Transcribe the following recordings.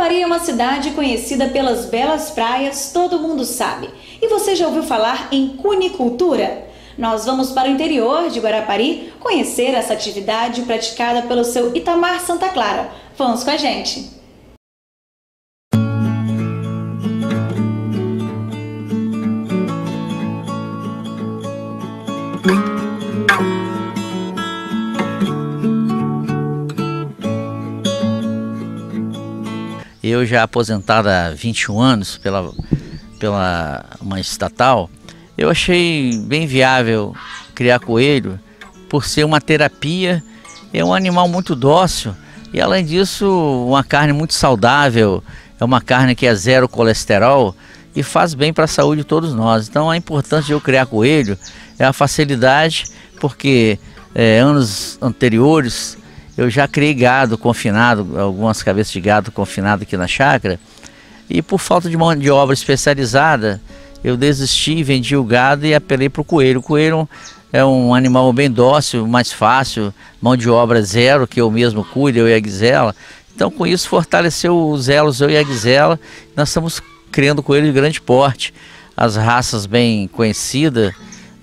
Guarapari é uma cidade conhecida pelas belas praias, todo mundo sabe. E você já ouviu falar em cunicultura? Nós vamos para o interior de Guarapari conhecer essa atividade praticada pelo seu Itamar Santa Clara. Vamos com a gente! Eu já aposentado há 21 anos pela, pela uma estatal, eu achei bem viável criar coelho por ser uma terapia, é um animal muito dócil e além disso uma carne muito saudável, é uma carne que é zero colesterol e faz bem para a saúde de todos nós. Então a importância de eu criar coelho. É a facilidade, porque é, anos anteriores eu já criei gado confinado, algumas cabeças de gado confinado aqui na chácara, e por falta de mão de obra especializada, eu desisti, vendi o gado e apelei para o coelho. O coelho é um animal bem dócil, mais fácil, mão de obra zero, que eu mesmo cuido, eu e a Gisela. Então, com isso, fortaleceu os elos, eu e a Gisela. Nós estamos criando coelho de grande porte. As raças bem conhecidas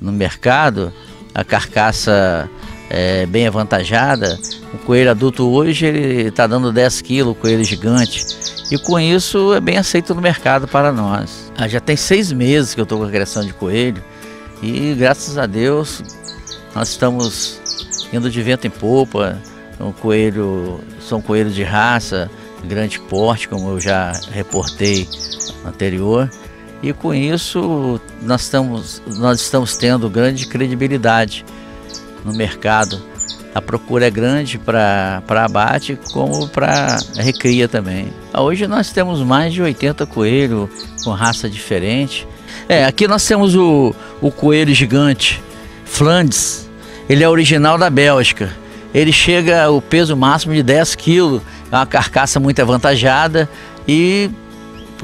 no mercado, a carcaça é, bem avantajada. O coelho adulto hoje ele está dando 10 quilos, coelho gigante. E com isso é bem aceito no mercado para nós. Ah, já tem seis meses que eu estou com a criação de coelho e graças a Deus nós estamos indo de vento em popa. Um coelho, são coelhos de raça, grande porte, como eu já reportei anterior. E com isso nós estamos, nós estamos tendo grande credibilidade no mercado. A procura é grande para abate, como para recria também. Hoje nós temos mais de 80 coelhos com raça diferente. É, aqui nós temos o, o coelho gigante, Flandres. Ele é original da Bélgica. Ele chega ao peso máximo de 10 quilos. É uma carcaça muito avantajada e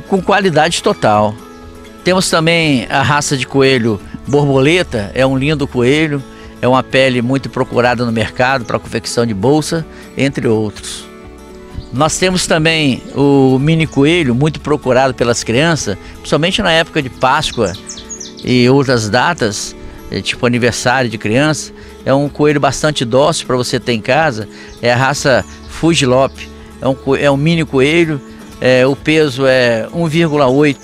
com qualidade total. Temos também a raça de coelho borboleta, é um lindo coelho é uma pele muito procurada no mercado para confecção de bolsa, entre outros. Nós temos também o mini coelho, muito procurado pelas crianças, principalmente na época de Páscoa e outras datas, eh, tipo aniversário de criança. É um coelho bastante dócil para você ter em casa. É a raça Fujilope. É um, é um mini coelho. É, o peso é 1,8.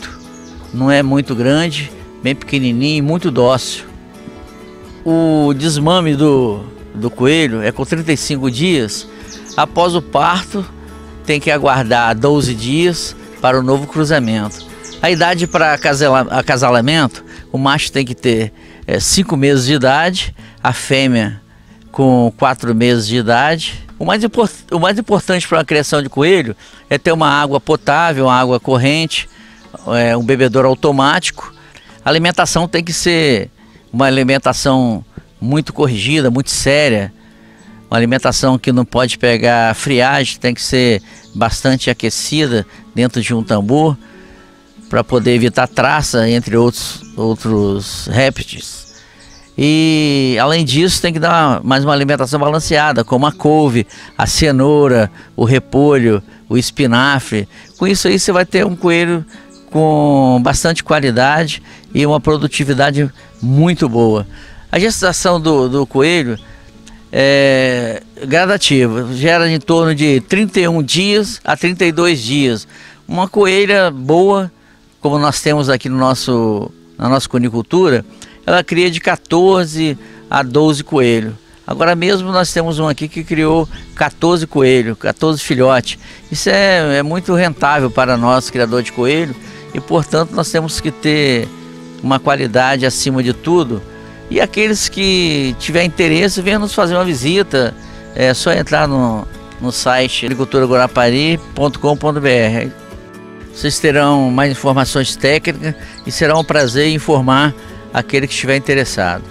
Não é muito grande, bem pequenininho, muito dócil. O desmame do, do coelho é com 35 dias. Após o parto, tem que aguardar 12 dias para o novo cruzamento. A idade para acasalamento, o macho tem que ter 5 é, meses de idade, a fêmea com 4 meses de idade. O mais, o mais importante para a criação de coelho é ter uma água potável, uma água corrente, é, um bebedouro automático. A alimentação tem que ser uma alimentação muito corrigida, muito séria, uma alimentação que não pode pegar friagem, tem que ser bastante aquecida dentro de um tambor para poder evitar traça entre outros, outros répteis. E além disso, tem que dar mais uma alimentação balanceada, como a couve, a cenoura, o repolho, o espinafre. Com isso aí você vai ter um coelho com bastante qualidade e uma produtividade muito boa. A gestação do, do coelho é gradativa, gera em torno de 31 dias a 32 dias. Uma coelha boa, como nós temos aqui no nosso, na nossa conicultura, ela cria de 14 a 12 coelhos. Agora mesmo nós temos um aqui que criou 14 coelhos, 14 filhotes. Isso é, é muito rentável para nós, criador de coelho, e portanto nós temos que ter uma qualidade acima de tudo. E aqueles que tiver interesse, venham nos fazer uma visita. É só entrar no, no site agriculturaguarapari.com.br. Vocês terão mais informações técnicas e será um prazer informar aquele que estiver interessado.